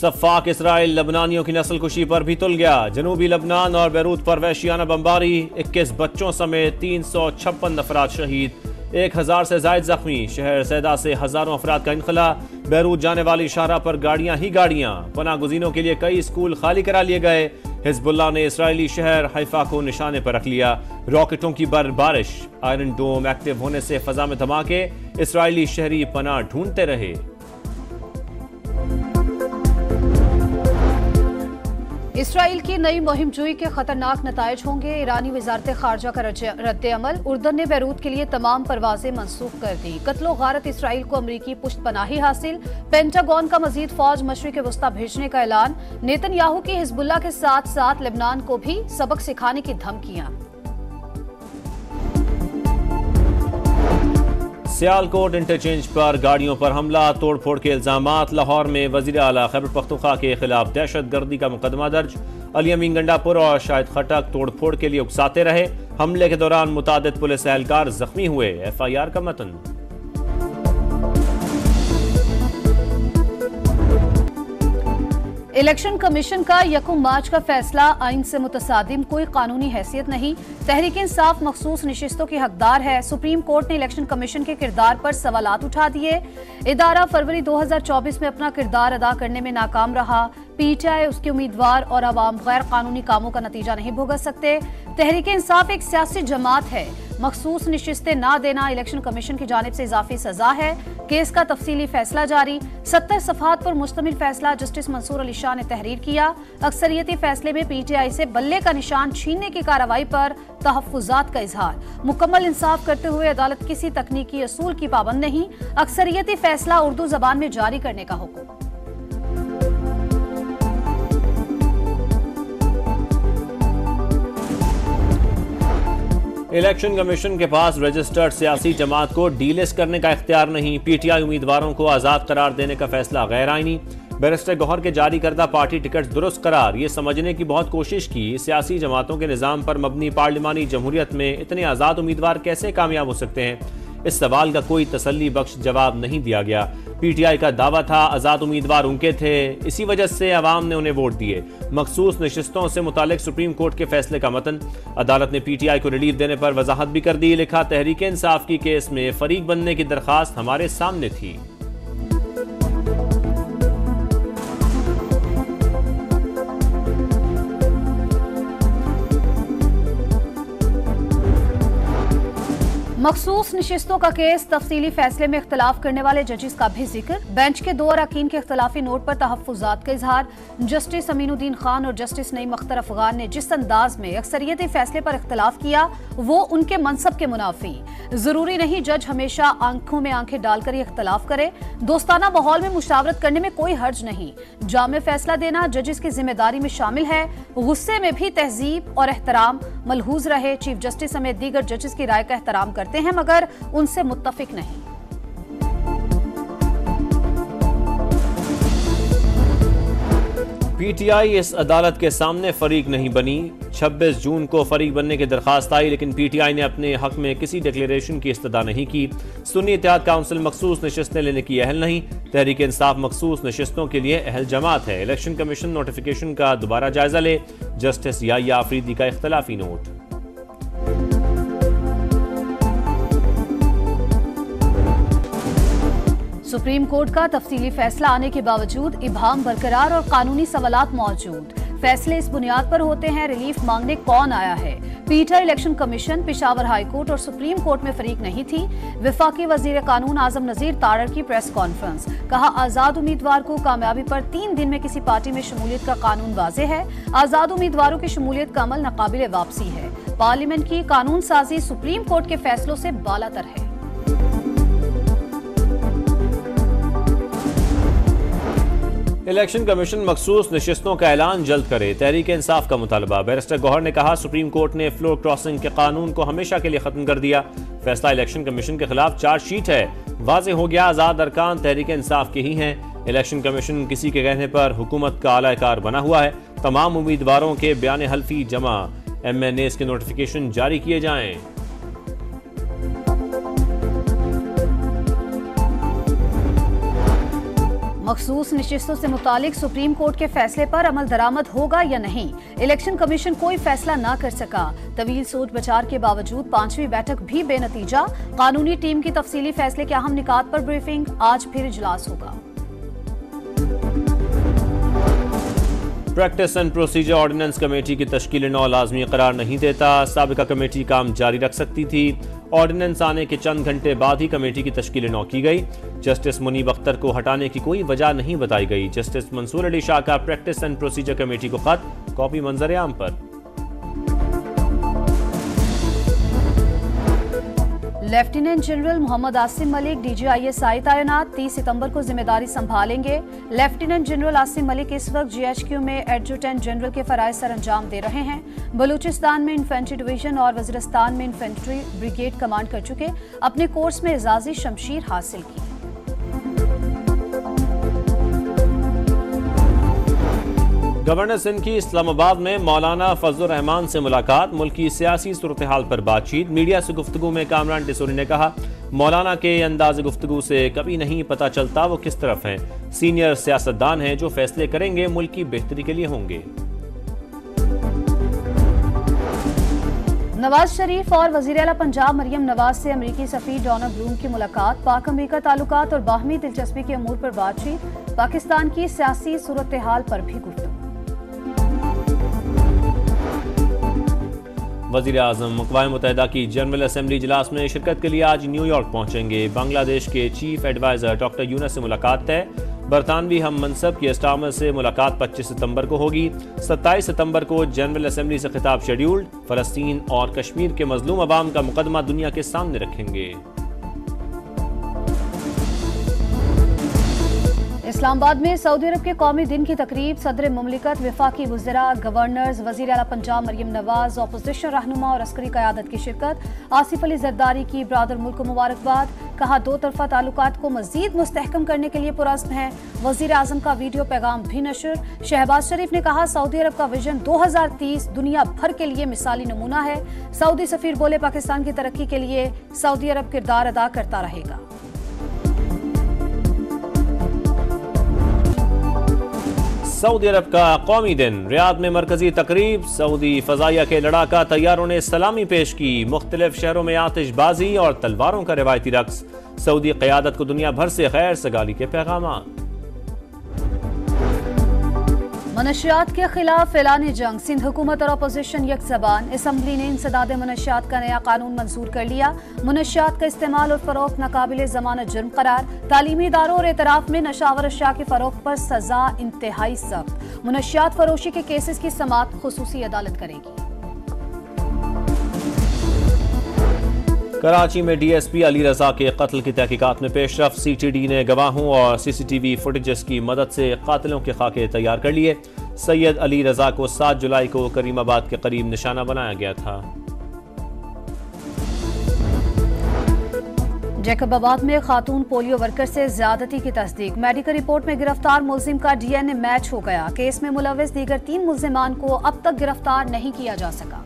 सफाक Israel लबनानियों की नस्ल कुशी पर भी तुल गया। जनूबी लबनान और बैरूत पर वैशियाना बमबारी, इक्कीस बच्चों समेत तीन सौ छप्पन अफराद शहीद। एक हज़ार से जायद जख्मी, शहर सैदा से हज़ारों अफराद का इनखला। बैरूत जाने वाली शाहरा पर गाड़ियाँ ही गाड़ियाँ। पना गुजीनों के लिए कई स्कूल खाली करा लिए गए। हिजबुल्ला ने इसराइली शहर हैफा को निशाने पर रख लिया। रॉकेटों की बर बारिश। आयरन डोम एक्टिव होने से फजा में धमाके। इसराइली शहरी पना ढूंढते रहे। इसराइल की नई मुहिम जुई के खतरनाक नतज होंगे। ईरानी वजारत खारजा का रद्द अमल उर्दन ने बैरूत के लिए तमाम परवाजें मनसूख कर दी। कत्लो गारत इसराइल को अमरीकी पुष्ट पनाही हासिल। पेंटागन का मजीद फौज मशरक वस्ता भेजने का ऐलान। नेतन याहू की हिजबुल्ला के साथ साथ लेबनान को भी सबक सिखाने की धमकियाँ। सियालकोट इंटरचेंज पर गाड़ियों पर हमला, तोड़फोड़ के इल्ज़ाम लाहौर में वजी अला खैबर पख्तुखा के खिलाफ दहशत गर्दी का मुकदमा दर्ज। अली अमीन गंडापुर और शाहिद खटक तोड़फोड़ के लिए उकसाते रहे। हमले के दौरान मुताद पुलिस एहलकार जख्मी हुए। एफ़ आई आर का मतन। इलेक्शन कमीशन का यकुम मार्च का फैसला, आइन से मुतसादिम, कोई कानूनी हैसियत नहीं। तहरीक इंसाफ मखसूस नशस्तों की हकदार है। सुप्रीम कोर्ट ने इलेक्शन कमीशन के किरदार पर सवाल उठा दिए। इदारा फरवरी 2024 में अपना किरदार अदा करने में नाकाम रहा। पीटीआई उसके उम्मीदवार और आवाम गैर कानूनी कामों का नतीजा नहीं भुगत सकते। तहरीक इंसाफ एक सियासी जमात है। मखसूस नशस्तें न देना इलेक्शन कमीशन की जानब से इजाफी सजा है। केस का तफसीली फैसला जारी। सत्तर सफात पर मुश्तमिल फैसला जस्टिस मंसूर अली शाह ने तहरीर किया। अक्सरियती फैसले में पीटीआई से बल्ले का निशान छीनने की कार्रवाई पर तहफात का इजहार। मुकम्मल इंसाफ करते हुए अदालत किसी तकनीकी असूल की पाबंद नहीं। अक्सरियती फैसला उर्दू जबान में जारी करने का हुक्म। इलेक्शन कमीशन के पास रजिस्टर्ड सियासी जमात को डीलिस्ट करने का इख्तियार नहीं। पीटीआई उम्मीदवारों को आज़ाद करार देने का फैसला गैर आईनी बैरिस्टर गौहर के जारी करदा पार्टी टिकट दुरुस्त करार। ये समझने की बहुत कोशिश की। सियासी जमातों के निज़ाम पर मबनी पार्लिमानी जमहूरियत में इतने आज़ाद उम्मीदवार कैसे कामयाब हो सकते हैं? इस सवाल का कोई तसली बख्श जवाब नहीं दिया गया। पीटीआई का दावा था, आज़ाद उम्मीदवार उनके थे, इसी वजह से अवाम ने उन्हें वोट दिए। मखसूस नशस्तों से मुतालिक सुप्रीम कोर्ट के फैसले का मतन। अदालत ने पीटीआई को रिलीफ देने पर वजाहत भी कर दी, लिखा तहरीक इंसाफ की केस में फरीक बनने की दरखास्त हमारे सामने थी। मखसूस नशस्तों का केस तफसीली फैसले में इख्तलाफ करने वाले जजेस का भी ज़िक्र। बेंच के दो अरकान के अख्तलाफी नोट पर तहफात का इजहार। जस्टिस अमीनुद्दीन खान और जस्टिस नईम अख्तर अफगान ने जिस अंदाज में अक्सरियती फैसले पर इख्तलाफ किया, वो उनके मनसब के मुनाफी। ज़रूरी नहीं जज हमेशा आँखों में आँखें डालकर ही इख्तलाफ करे। दोस्ताना माहौल में मुशावरत करने में कोई हर्ज नहीं। जाम फैसला देना जजेस की ज़िम्मेदारी में शामिल है। गुस्से में भी तहजीब और एहतराम। मलहूज रहे चीफ जस्टिस समेत दीगर जजेस की राय का एहतराम करते हैं, मगर उनसे मुतफिक नहीं। पीटीआई इस अदालत के सामने फरीक नहीं बनी। 26 जून को फरीक बनने की दरखास्त आई, लेकिन पीटीआई ने अपने हक में किसी डिक्लेरेशन की इस्तः नहीं की। सुन्नी इतिहाद काउंसिल मखसूस नशस्तें लेने की अहल नहीं। तहरीक इंसाफ मखसूस नशस्तों के लिए अहल जमात है। इलेक्शन कमीशन नोटिफिकेशन का दोबारा जायजा ले। जस्टिस या आफरीदी का इख्तलाफी नोट। सुप्रीम कोर्ट का तफसीली फैसला आने के बावजूद इबाम बरकरार और कानूनी सवाल मौजूद। फैसले इस बुनियाद पर होते हैं, रिलीफ मांगने कौन आया है? Peter election commission, Peshawar high court और सुप्रीम कोर्ट में फरीक नहीं थी। विफाकी वज़ीर कानून आज़म नजीर तारड़ की प्रेस कॉन्फ्रेंस। कहा, आज़ाद उम्मीदवार को कामयाबी पर तीन दिन में किसी पार्टी में शमूलियत का कानून वाजे है। आज़ाद उम्मीदवारों की शमूलियत का अमल नाकाबिल वापसी है। पार्लियामेंट की कानून साजी सुप्रीम कोर्ट के फैसलों से बालातर है। इलेक्शन कमीशन मखसूस नशस्तों का ऐलान जल्द करे। तहरीक इंसाफ का मुतालबा। बैरिस्टर गौहर ने कहा, सुप्रीम कोर्ट ने फ्लोर क्रॉसिंग के कानून को हमेशा के लिए खत्म कर दिया। फैसला इलेक्शन कमीशन के खिलाफ चार्जशीट है। वाज हो गया, आज़ाद अरकान तहरीक इंसाफ के ही हैं। इलेक्शन कमीशन किसी के कहने पर हुकूमत का आलाकार बना हुआ है। तमाम उम्मीदवारों के बयान हल्फी जमा। एम एन एस के नोटिफिकेशन जारी किए जाएँ। मखसूस नशस्तों से मुतालिक सुप्रीम कोर्ट के फैसले पर अमल दरामद होगा या नहीं? इलेक्शन कमीशन कोई फैसला न कर सका। तवील सोच बचार के बावजूद पांचवी बैठक भी बेनतीजा। कानूनी टीम की तफसीली फैसले के अहम निकात पर ब्रीफिंग, आज फिर इजलास होगा। Practice and procedure ordinance committee की तश्कील नौ लाजमी करार नहीं देता। सबका कमेटी काम जारी रख सकती थी। ऑर्डिनेंस आने के चंद घंटे बाद ही कमेटी की तश्कील नौ की गई। जस्टिस मुनीब अख्तर को हटाने की कोई वजह नहीं बताई गई। जस्टिस मंसूर अली शाह का प्रैक्टिस एंड प्रोसीजर कमेटी को खत, कॉपी मंजर आम पर। Lieutenant general Mohammad Asim Malik DG ISI तैनात 30 सितंबर को ज़िम्मेदारी संभालेंगे। लेफ्टिनेंट जनरल आसिम मलिक इस वक्त जीएचक्यू में एडजुटेंट जनरल के फराज सर अंजाम दे रहे हैं। बलूचिस्तान में इन्फेंट्री डिवीज़न और वजरस्तान में इन्फेंट्री ब्रिगेड कमांड कर चुके। अपने कोर्स में एजाजी शमशीर हासिल की। गवर्नर सिंध की इस्लामाबाद में मौलाना फजल रहमान से मुलाकात। मुल्क की सियासी सूरत हाल पर बातचीत। मीडिया से गुफ्तु में कामरान टिसोरी ने कहा, मौलाना के अंदाज गुफ्तु से कभी नहीं पता चलता वो किस तरफ़ हैं। सीनियर सियासतदान हैं जो फैसले करेंगे, मुल्क की बेहतरी के लिए होंगे। नवाज़ शरीफ और वज़ीर अला पंजाब मरियम नवाज़ से अमरीकी सफ़ी डोनाल्ड ब्लूम की मुलाकात। पाक अमरीका ताल्लुकात और बाहमी दिलचस्पी के अमूर पर बातचीत। पाकिस्तान की सियासी सूरत हाल पर भी गुफ्तु वज़ीर अजम अकवा मुतहदा की जनरल असम्बली इजलास में शिरकत के लिए आज न्यूयॉर्क पहुँचेंगे। बांग्लादेश के चीफ एडवाइजर डॉक्टर यूनस से मुलाकात है बरतानवी हम मनसब के स्टामर से मुलाकात 25 सितंबर को होगी। 27 सितंबर को जनरल असम्बली से खिताब शेड्यूल्ड। फलस्तीन और कश्मीर के मजलूम आवाम का मुकदमा दुनिया के सामने रखेंगे। इस्लामाबाद में सऊदी अरब के कौमी दिन की तकरीब, सदर ममलिकत, विफाकी वजरा, गवर्नर्स, वज़ीर अला पंजाब मरियम नवाज़ अपोजिशन रहनुमा और अस्करी क्यादत की शिरकत, आसिफ अली जरदारी की ब्रादर मुल्क को मुबारकबाद, कहा दो तरफा ताल्लुक को मजीद मुस्तहकम करने के लिए पुरस्म है। वज़ीर अजम का वीडियो पैगाम भी नशर। शहबाज शरीफ ने कहा, सऊदी अरब का विजन दो हज़ार तीस दुनिया भर के लिए मिसाली नमूना है। सऊदी सफीर बोले, पाकिस्तान की तरक्की के लिए सऊदी अरब किरदार अदा करता रहेगा। सऊदी अरब का कौमी दिन। रियाद में मरकजी तकरीब, सऊदी फजाइया के लड़ाका तैयारों ने सलामी पेश की। मुख्तलिफ़ शहरों में आतिशबाजी और तलवारों का रिवायती रक्स। सऊदी क्यादत को दुनिया भर से खैर सगाली के पैगाम। मनशियात के खिलाफ ऐलान जंग। सिंध हुकूमत और अपोजिशन यक जबान। असम्बली ने इंसदाद मनशियात का नया कानून मंजूर कर लिया। मनशियात का इस्तेमाल और फरोख नाकबिल जमानत जुर्म करार। तालीमी इदारों और एतराफ में नशावर अशिया के फरोख पर सजा इंतहाई सख्त। मनशियात फरोशी के केसेस की समात खसूसी अदालत करेगी। कराची में डीएसपी अली रजा के कत्ल की तहकीकात में पेशरफ। सीटीडी ने गवाहों और सीसीटीवी फुटेजेस की मदद से कातिलों के खाके तैयार कर लिए। सैयद अली रजा को 7 जुलाई को करीमाबाद के करीब निशाना बनाया गया था। जैकबाबाद में खातून पोलियो वर्कर से ज्यादती की तस्दीक। मेडिकल रिपोर्ट में गिरफ़्तार मुलजिम का डीएनए मैच हो गया। केस में मुलविस दीगर तीन मुलजिमान को अब तक गिरफ़्तार नहीं किया जा सका।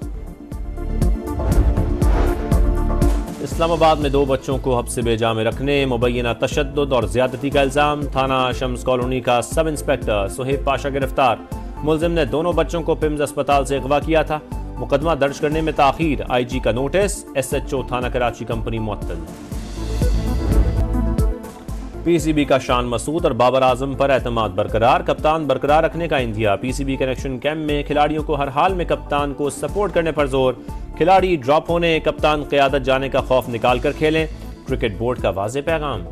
इस्लामाबाद में दो बच्चों को हब्स बेजा में रखने, मुबैना तशद और ज्यादती का इल्ज़ाम। थाना शम्स कॉलोनी का सब इंस्पेक्टर सुहेब पाशा गिरफ़्तार। मुलजिम ने दोनों बच्चों को पिम्स अस्पताल से अगवा किया था। मुकदमा दर्ज करने में ताखिर आई जी का नोटिस एस एच ओ थाना कराची कंपनी मुअत्तल। पीसीबी का शान मसूद और बाबर आज़म पर एतम बरकरार। कप्तान बरकरार रखने का इंदिया पीसीबी कनेक्शन कैंप में खिलाड़ियों को हर हाल में कप्तान को सपोर्ट करने पर ज़ोर। खिलाड़ी ड्रॉप होने, कप्तान क्यादत जाने का खौफ निकाल कर खेलें। क्रिकेट बोर्ड का वाज पैगाम।